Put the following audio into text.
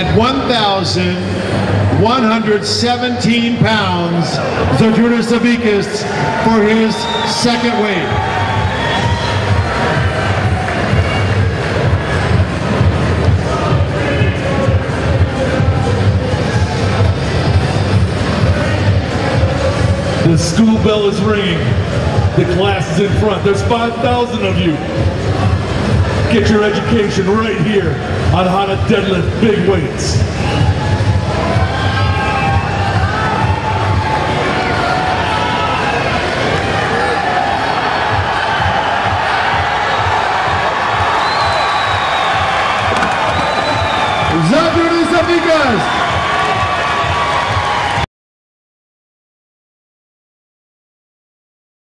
at 1,117 pounds, Zydrunas Savickas for his second weight. The school bell is ringing. The class is in front. There's 5,000 of you. Get your education right here on how to deadlift big weights.